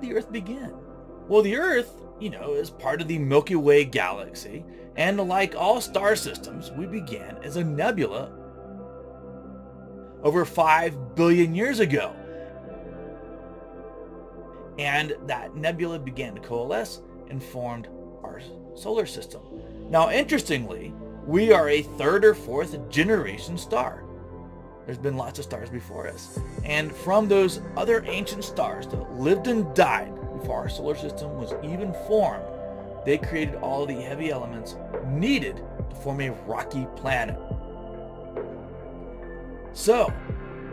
did the Earth begin? Well, the Earth, you know, is part of the Milky Way galaxy, and like all star systems, we began as a nebula over 5 billion years ago. And that nebula began to coalesce and formed our solar system. Now, interestingly, we are a third or fourth generation star. There's been lots of stars before us. And from those other ancient stars that lived and died before our solar system was even formed, they created all the heavy elements needed to form a rocky planet. So,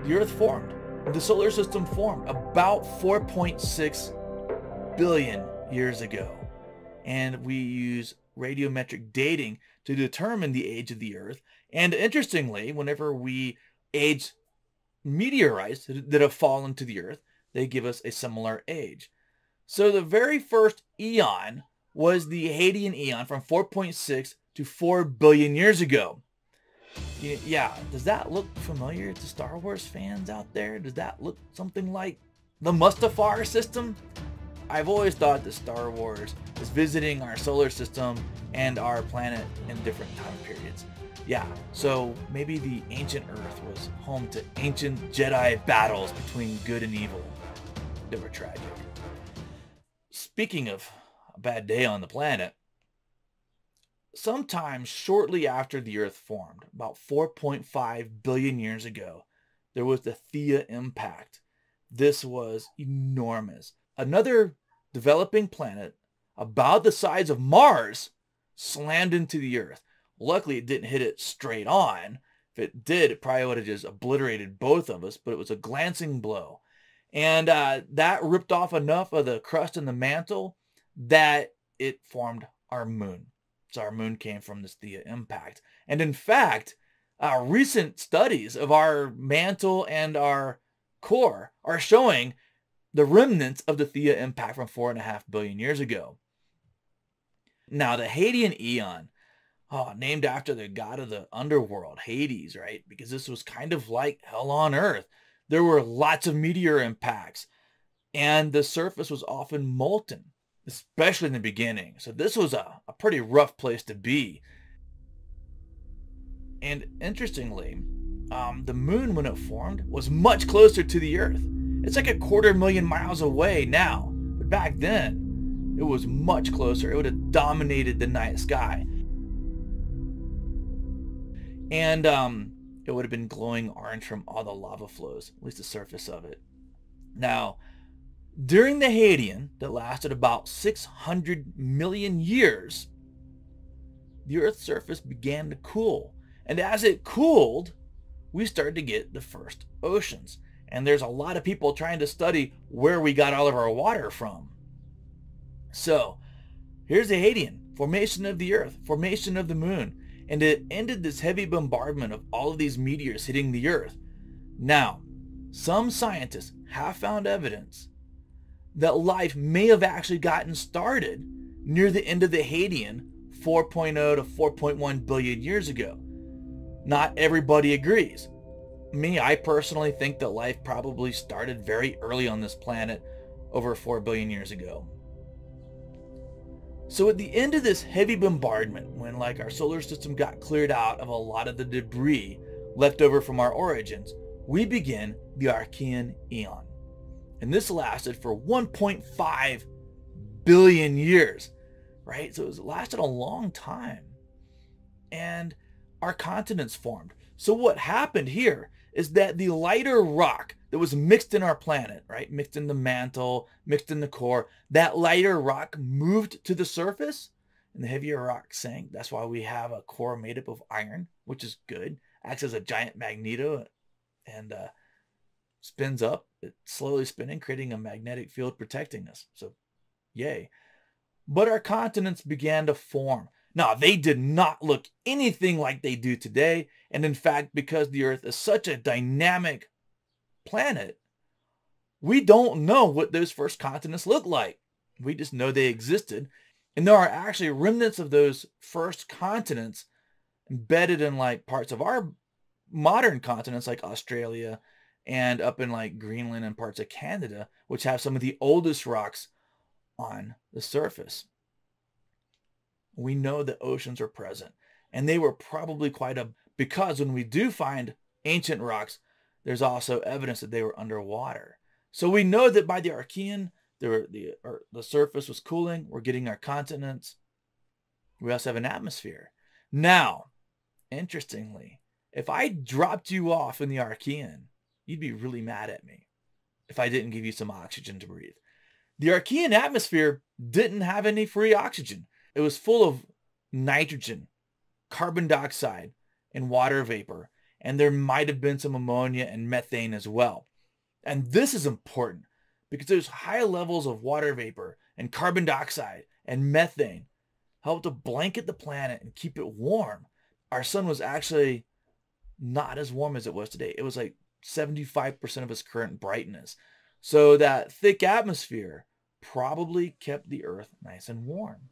the Earth formed. The solar system formed about 4.6 billion years ago. And we use radiometric dating to determine the age of the Earth. And interestingly, whenever we age meteorites that have fallen to the Earth, they give us a similar age. So the very first eon was the Hadean eon from 4.6 to 4 billion years ago. Yeah, does that look familiar to Star Wars fans out there? Does that look something like the Mustafar system? I've always thought that Star Wars is visiting our solar system and our planet in different time periods. Yeah, so maybe the ancient Earth was home to ancient Jedi battles between good and evil. They were tragic. Speaking of a bad day on the planet, sometime shortly after the Earth formed, about 4.5 billion years ago, there was the Theia impact. This was enormous. Another developing planet about the size of Mars slammed into the Earth. Luckily, it didn't hit it straight on. If it did, it probably would have just obliterated both of us, but it was a glancing blow. And uh, that ripped off enough of the crust and the mantle that it formed our moon. So our moon came from this Theia impact. And in fact, uh, recent studies of our mantle and our core are showing the remnants of the Theia impact from four and a half billion years ago. Now, the Hadean Eon, oh, named after the god of the underworld, Hades, right? Because this was kind of like hell on earth. There were lots of meteor impacts, and the surface was often molten, especially in the beginning. So this was a, a pretty rough place to be. And interestingly, um, the moon, when it formed, was much closer to the Earth. It's like a quarter million miles away now, but back then, it was much closer. It would have dominated the night sky. And um, it would have been glowing orange from all the lava flows, at least the surface of it. Now, during the Hadean, that lasted about 600 million years, the Earth's surface began to cool. And as it cooled, we started to get the first oceans. And there's a lot of people trying to study where we got all of our water from. So here's the Hadean, formation of the Earth, formation of the Moon, and it ended this heavy bombardment of all of these meteors hitting the Earth. Now, some scientists have found evidence that life may have actually gotten started near the end of the Hadean 4.0 to 4.1 billion years ago. Not everybody agrees. Me, I personally think that life probably started very early on this planet over 4 billion years ago. So at the end of this heavy bombardment, when like our solar system got cleared out of a lot of the debris left over from our origins, we begin the Archean Eon. And this lasted for 1.5 billion years, right? So it lasted a long time. And our continents formed. So what happened here is that the lighter rock that was mixed in our planet, right? Mixed in the mantle, mixed in the core, that lighter rock moved to the surface and the heavier rock sank. That's why we have a core made up of iron, which is good. Acts as a giant magneto and uh, spins up. It's slowly spinning, creating a magnetic field protecting us. So, yay. But our continents began to form. Now, they did not look anything like they do today. And in fact, because the Earth is such a dynamic planet, we don't know what those first continents look like. We just know they existed. And there are actually remnants of those first continents embedded in like parts of our modern continents like Australia and up in like Greenland and parts of Canada, which have some of the oldest rocks on the surface. We know that oceans are present and they were probably quite a, because when we do find ancient rocks, there's also evidence that they were underwater. So we know that by the Archean, were, the, the surface was cooling. We're getting our continents. We also have an atmosphere. Now, interestingly, if I dropped you off in the Archean, you'd be really mad at me if I didn't give you some oxygen to breathe. The Archean atmosphere didn't have any free oxygen. It was full of nitrogen, carbon dioxide, and water vapor. And there might have been some ammonia and methane as well. And this is important because those high levels of water vapor and carbon dioxide and methane help to blanket the planet and keep it warm. Our sun was actually not as warm as it was today. It was like 75% of its current brightness. So that thick atmosphere probably kept the earth nice and warm.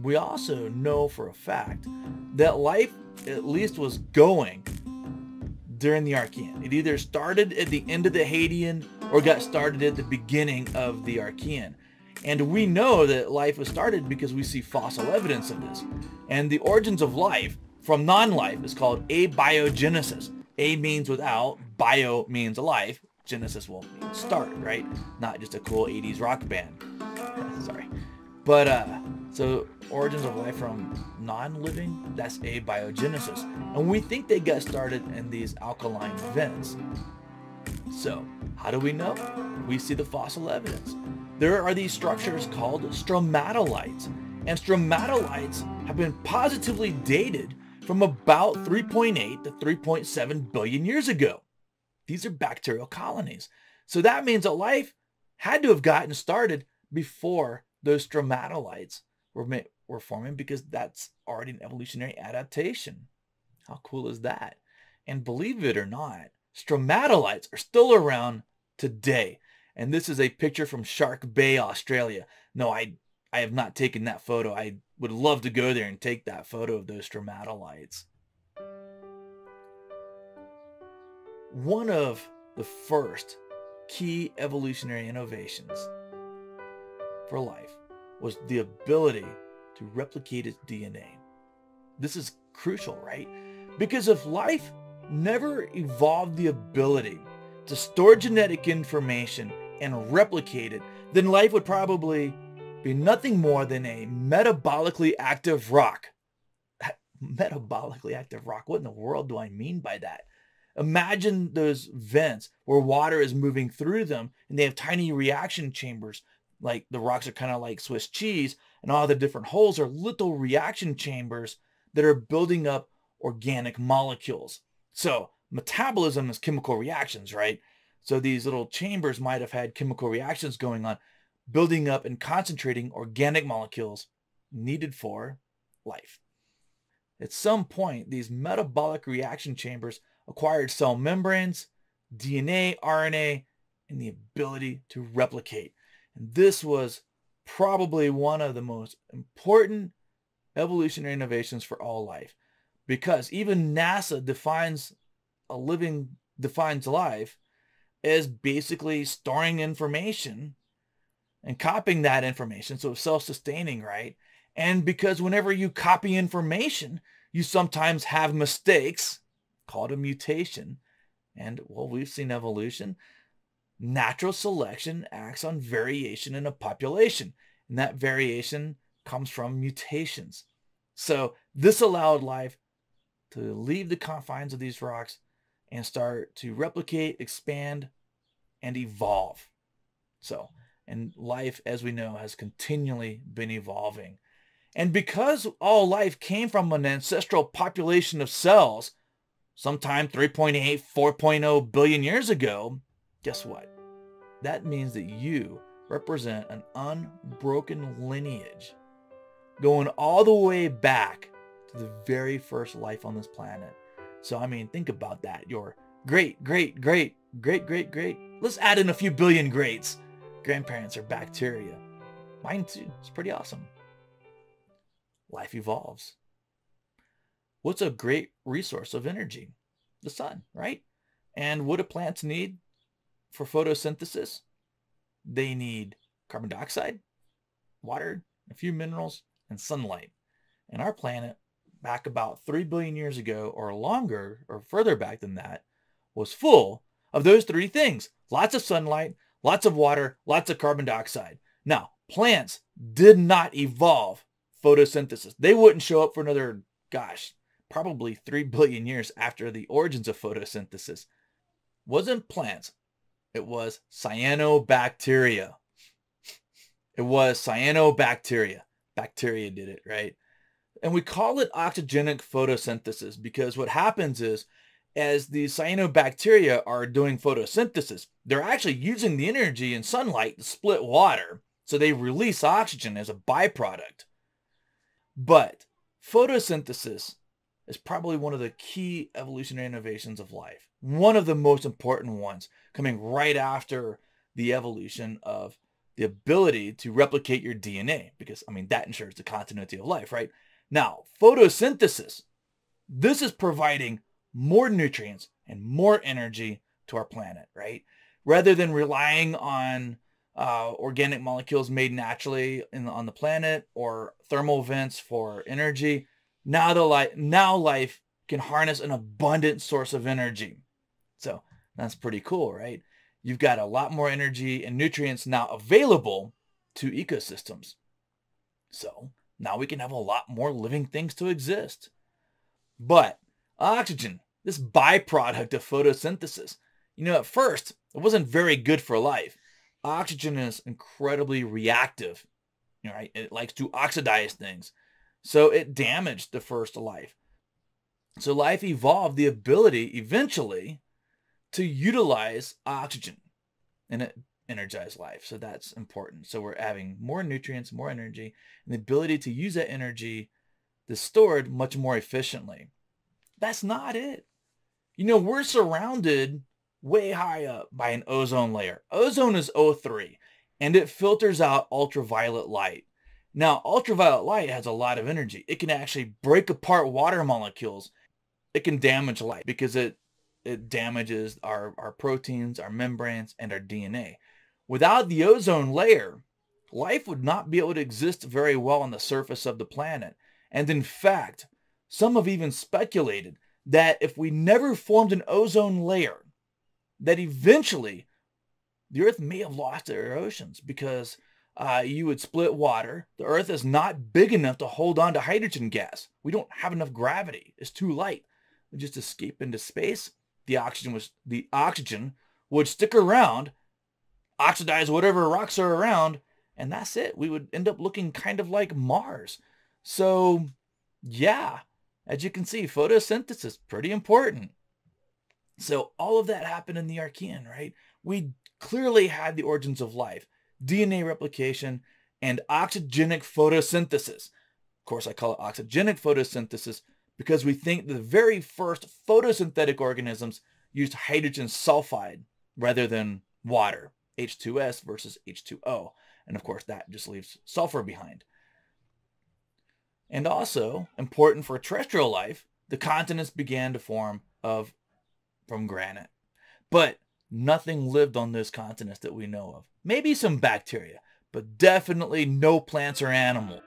We also know for a fact that life at least was going during the Archean. It either started at the end of the Hadean or got started at the beginning of the Archean. And we know that life was started because we see fossil evidence of this. And the origins of life from non-life is called abiogenesis. A means without, bio means alive, Genesis will start, right? Not just a cool 80s rock band. Sorry. But uh so origins of life from non-living, that's abiogenesis. And we think they got started in these alkaline vents. So how do we know? We see the fossil evidence. There are these structures called stromatolites. And stromatolites have been positively dated from about 3.8 to 3.7 billion years ago. These are bacterial colonies. So that means that life had to have gotten started before those stromatolites were, were forming because that's already an evolutionary adaptation. How cool is that? And believe it or not, stromatolites are still around today. And this is a picture from Shark Bay, Australia. No, I, I have not taken that photo. I would love to go there and take that photo of those stromatolites. One of the first key evolutionary innovations for life was the ability to replicate its DNA. This is crucial, right? Because if life never evolved the ability to store genetic information and replicate it, then life would probably be nothing more than a metabolically active rock. Metabolically active rock? What in the world do I mean by that? Imagine those vents where water is moving through them and they have tiny reaction chambers. Like the rocks are kind of like Swiss cheese and all the different holes are little reaction chambers that are building up organic molecules. So metabolism is chemical reactions, right? So these little chambers might have had chemical reactions going on, building up and concentrating organic molecules needed for life. At some point, these metabolic reaction chambers acquired cell membranes, DNA, RNA, and the ability to replicate. And this was probably one of the most important evolutionary innovations for all life because even NASA defines a living defines life as basically storing information and copying that information so it's self-sustaining right and because whenever you copy information you sometimes have mistakes called a mutation. And well, we've seen evolution. Natural selection acts on variation in a population. And that variation comes from mutations. So this allowed life to leave the confines of these rocks and start to replicate, expand, and evolve. So, and life, as we know, has continually been evolving. And because all life came from an ancestral population of cells, sometime 3.8, 4.0 billion years ago, guess what? That means that you represent an unbroken lineage going all the way back to the very first life on this planet. So, I mean, think about that. Your great, great, great, great, great, great. Let's add in a few billion greats. Grandparents are bacteria. Mine too. It's pretty awesome. Life evolves. What's a great resource of energy? The sun, right? And what do plants need for photosynthesis? They need carbon dioxide, water, a few minerals, and sunlight. And our planet, back about 3 billion years ago or longer, or further back than that, was full of those three things. Lots of sunlight, lots of water, lots of carbon dioxide. Now, plants did not evolve photosynthesis. They wouldn't show up for another, gosh, probably 3 billion years after the origins of photosynthesis. Wasn't plants. It was cyanobacteria. It was cyanobacteria. Bacteria did it, right? And we call it oxygenic photosynthesis because what happens is as the cyanobacteria are doing photosynthesis, they're actually using the energy in sunlight to split water. So they release oxygen as a byproduct. But photosynthesis is probably one of the key evolutionary innovations of life. One of the most important ones coming right after the evolution of the ability to replicate your DNA because, I mean, that ensures the continuity of life, right? Now, photosynthesis, this is providing more nutrients and more energy to our planet, right? Rather than relying on uh, organic molecules made naturally in, on the planet or thermal vents for energy, now the life now life can harness an abundant source of energy. So that's pretty cool, right? You've got a lot more energy and nutrients now available to ecosystems. So now we can have a lot more living things to exist. But oxygen, this byproduct of photosynthesis, you know, at first, it wasn't very good for life. Oxygen is incredibly reactive, right? It likes to oxidize things. So it damaged the first life. So life evolved the ability eventually to utilize oxygen and it energized life. So that's important. So we're having more nutrients, more energy, and the ability to use that energy that's stored much more efficiently. That's not it. You know, we're surrounded way high up by an ozone layer. Ozone is O3 and it filters out ultraviolet light. Now, ultraviolet light has a lot of energy. It can actually break apart water molecules. It can damage light because it, it damages our, our proteins, our membranes, and our DNA. Without the ozone layer, life would not be able to exist very well on the surface of the planet. And in fact, some have even speculated that if we never formed an ozone layer, that eventually the Earth may have lost their oceans because uh, you would split water. The Earth is not big enough to hold on to hydrogen gas. We don't have enough gravity. It's too light. We just escape into space. The oxygen was the oxygen would stick around, oxidize whatever rocks are around, and that's it. We would end up looking kind of like Mars. So, yeah, as you can see, photosynthesis pretty important. So all of that happened in the Archean, right? We clearly had the origins of life. DNA replication, and oxygenic photosynthesis. Of course, I call it oxygenic photosynthesis because we think the very first photosynthetic organisms used hydrogen sulfide rather than water, H2S versus H2O. And of course, that just leaves sulfur behind. And also, important for terrestrial life, the continents began to form of from granite. But nothing lived on this continent that we know of. Maybe some bacteria, but definitely no plants or animals.